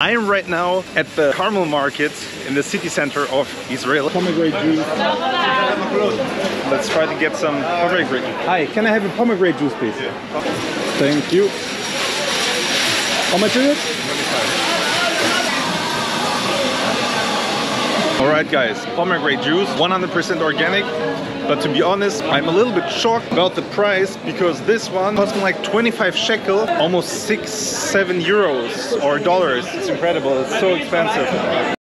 I am right now at the Carmel Market in the city center of Israel. Pomegranate juice. Let's try to get some pomegranate. Hi, can I have a pomegranate juice, please? Thank you. How much is it? Alright guys, pomegranate juice, 100% organic. But to be honest, I'm a little bit shocked about the price because this one cost me like 25 shekel, almost 6, 7 euros or dollars. It's incredible, it's so expensive.